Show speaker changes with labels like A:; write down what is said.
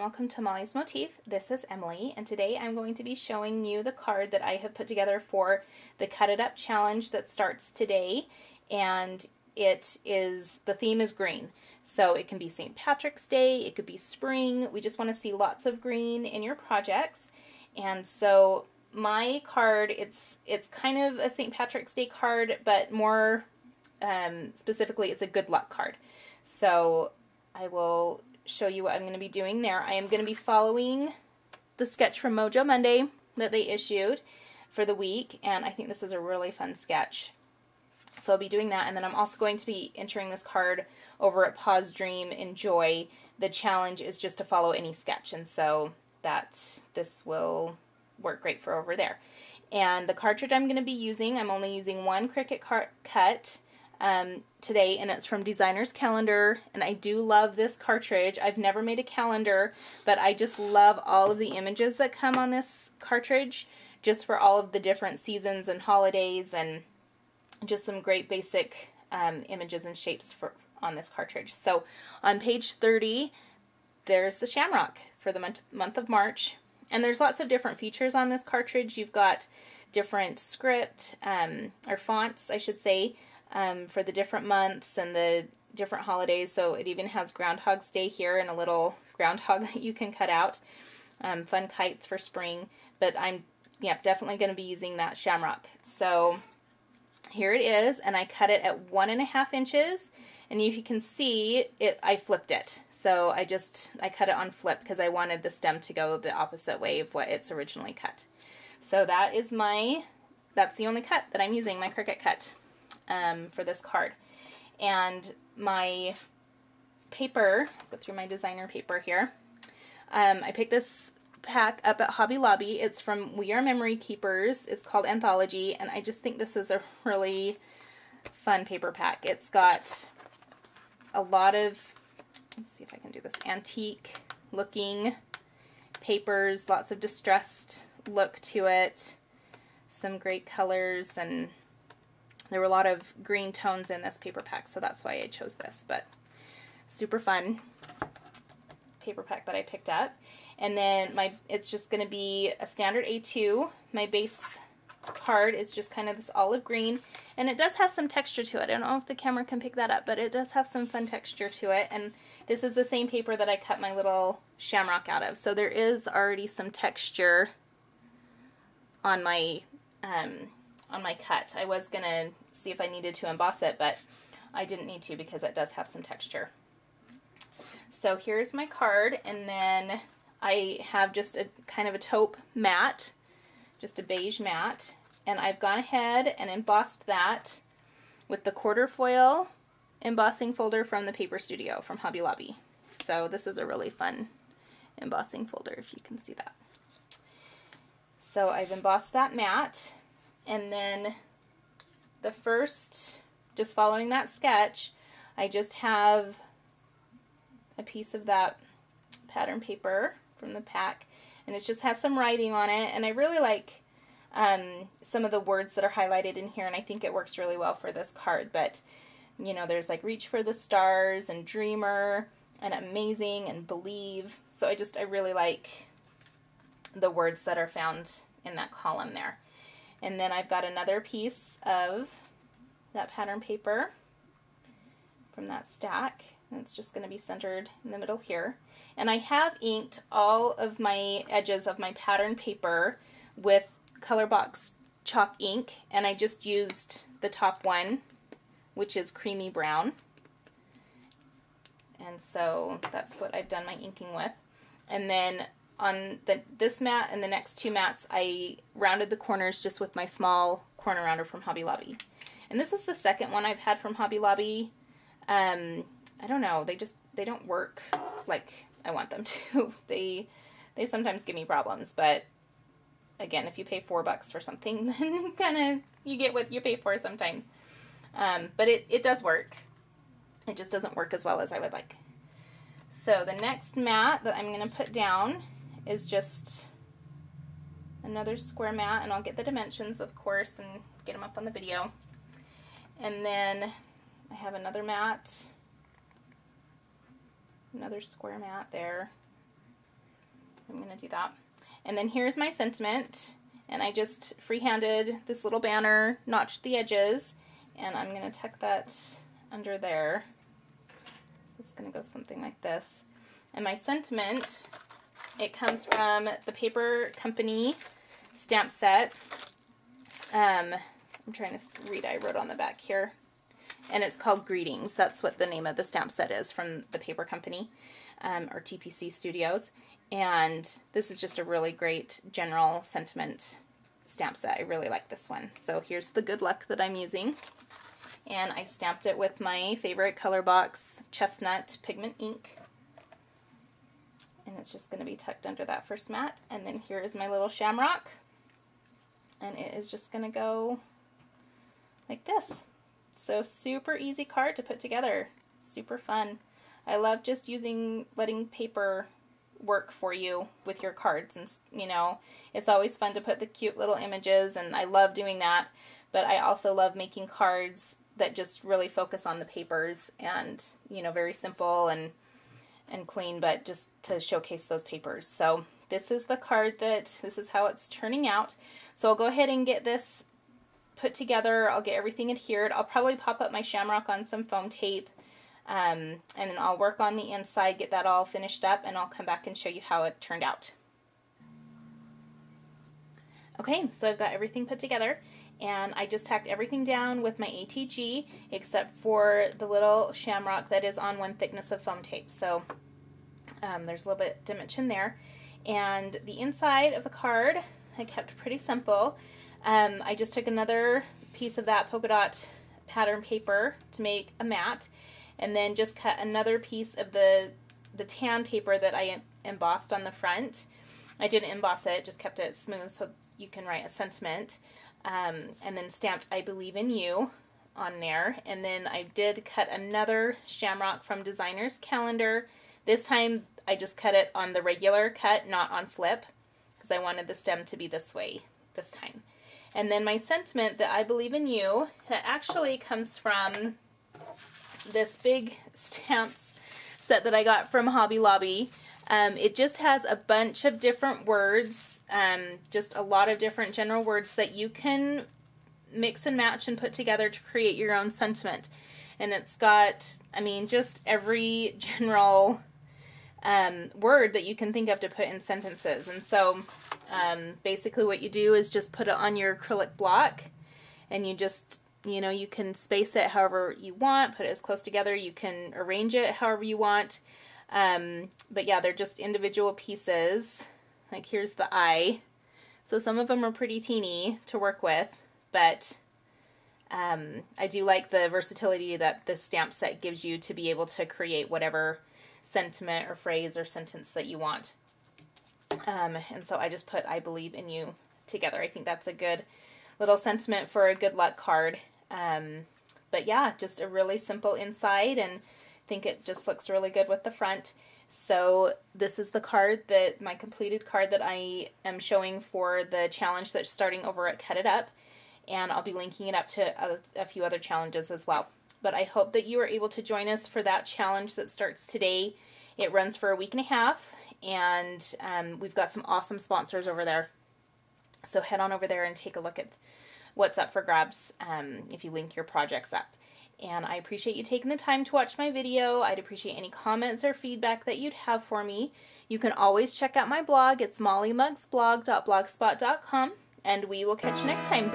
A: welcome to Mollie's Motif. This is Emily and today I'm going to be showing you the card that I have put together for the Cut It Up challenge that starts today and it is, the theme is green. So it can be St. Patrick's Day, it could be spring, we just want to see lots of green in your projects and so my card, it's it's kind of a St. Patrick's Day card but more um, specifically it's a good luck card. So I will show you what I'm going to be doing there. I am going to be following the sketch from Mojo Monday that they issued for the week, and I think this is a really fun sketch. So I'll be doing that, and then I'm also going to be entering this card over at Pause Dream Enjoy. The challenge is just to follow any sketch, and so that this will work great for over there. And the cartridge I'm going to be using, I'm only using one Cricut cut um, today, and it's from Designer's Calendar, and I do love this cartridge. I've never made a calendar, but I just love all of the images that come on this cartridge, just for all of the different seasons and holidays, and just some great basic um, images and shapes for on this cartridge. So on page 30, there's the shamrock for the month, month of March, and there's lots of different features on this cartridge. You've got different script, um, or fonts, I should say, um, for the different months and the different holidays. So it even has Groundhog's Day here and a little groundhog that you can cut out. Um, fun kites for spring. But I'm yeah, definitely going to be using that shamrock. So here it is, and I cut it at one and a half inches. And if you can see, it I flipped it. So I just, I cut it on flip because I wanted the stem to go the opposite way of what it's originally cut. So that is my, that's the only cut that I'm using, my Cricut cut um, for this card. And my paper, go through my designer paper here. Um, I picked this pack up at Hobby Lobby. It's from We Are Memory Keepers. It's called Anthology, and I just think this is a really fun paper pack. It's got a lot of, let's see if I can do this, antique looking papers, lots of distressed look to it, some great colors, and there were a lot of green tones in this paper pack, so that's why I chose this, but super fun paper pack that I picked up. And then my it's just going to be a standard A2. My base card is just kind of this olive green, and it does have some texture to it. I don't know if the camera can pick that up, but it does have some fun texture to it. And this is the same paper that I cut my little shamrock out of. So there is already some texture on my um, on my cut. I was going to see if I needed to emboss it, but I didn't need to because it does have some texture. So here's my card, and then I have just a kind of a taupe mat, just a beige mat, and I've gone ahead and embossed that with the quatrefoil embossing folder from the Paper Studio from Hobby Lobby. So this is a really fun embossing folder if you can see that. So I've embossed that mat and then the first, just following that sketch, I just have a piece of that pattern paper from the pack and it just has some writing on it and I really like um, some of the words that are highlighted in here and I think it works really well for this card but you know there's like reach for the stars and dreamer and amazing and believe so I just I really like the words that are found in that column there and then I've got another piece of that pattern paper from that stack. And it's just going to be centered in the middle here. And I have inked all of my edges of my pattern paper with Colorbox chalk ink. And I just used the top one, which is creamy brown. And so that's what I've done my inking with. And then on the, this mat and the next two mats, I rounded the corners just with my small corner rounder from Hobby Lobby. And this is the second one I've had from Hobby Lobby. Um, I don't know, they just, they don't work like I want them to. they, they sometimes give me problems, but again, if you pay four bucks for something, then kind of you get what you pay for sometimes. Um, but it, it does work. It just doesn't work as well as I would like. So the next mat that I'm going to put down is just another square mat, and I'll get the dimensions, of course, and get them up on the video. And then I have another mat, another square mat there. I'm to do that. And then here's my sentiment. And I just freehanded this little banner, notched the edges, and I'm to tuck that under there. So it's to go something like this. And my sentiment, it comes from the Paper Company stamp set. Um, I'm trying to read, I wrote on the back here. And it's called Greetings. That's what the name of the stamp set is from the Paper Company um, or TPC Studios. And this is just a really great general sentiment stamp set. I really like this one. So here's the good luck that I'm using. And I stamped it with my favorite Colorbox chestnut pigment ink. And it's just going to be tucked under that first mat. And then here is my little shamrock. And it is just going to go like this. So super easy card to put together. Super fun. I love just using, letting paper work for you with your cards and you know it's always fun to put the cute little images and I love doing that but I also love making cards that just really focus on the papers and you know very simple and and clean but just to showcase those papers. So this is the card that this is how it's turning out. So I'll go ahead and get this put together. I'll get everything adhered. I'll probably pop up my shamrock on some foam tape um, and then I'll work on the inside, get that all finished up, and I'll come back and show you how it turned out. Okay, so I've got everything put together and I just tacked everything down with my ATG except for the little shamrock that is on one thickness of foam tape. So um, there's a little bit dimension there. And the inside of the card I kept pretty simple. Um, I just took another piece of that polka dot pattern paper to make a mat and then just cut another piece of the the tan paper that I embossed on the front. I didn't emboss it, just kept it smooth so you can write a sentiment. Um, and then stamped I believe in you on there. And then I did cut another shamrock from Designer's Calendar. This time I just cut it on the regular cut, not on flip, because I wanted the stem to be this way this time. And then my sentiment that I believe in you, that actually comes from this big stamps set that I got from Hobby Lobby. Um, it just has a bunch of different words, um, just a lot of different general words that you can mix and match and put together to create your own sentiment. And it's got, I mean, just every general um, word that you can think of to put in sentences. And so um, basically what you do is just put it on your acrylic block and you just you know, you can space it however you want, put it as close together. You can arrange it however you want. Um, but yeah, they're just individual pieces. Like here's the eye. So some of them are pretty teeny to work with, but um, I do like the versatility that this stamp set gives you to be able to create whatever sentiment or phrase or sentence that you want. Um, and so I just put I believe in you together. I think that's a good little sentiment for a good luck card. Um, but yeah, just a really simple inside and think it just looks really good with the front. So this is the card that, my completed card that I am showing for the challenge that's starting over at Cut It Up. And I'll be linking it up to a, a few other challenges as well. But I hope that you are able to join us for that challenge that starts today. It runs for a week and a half, and um, we've got some awesome sponsors over there. So head on over there and take a look at what's up for grabs um, if you link your projects up. And I appreciate you taking the time to watch my video. I'd appreciate any comments or feedback that you'd have for me. You can always check out my blog. It's mollymugsblog.blogspot.com. And we will catch you next time.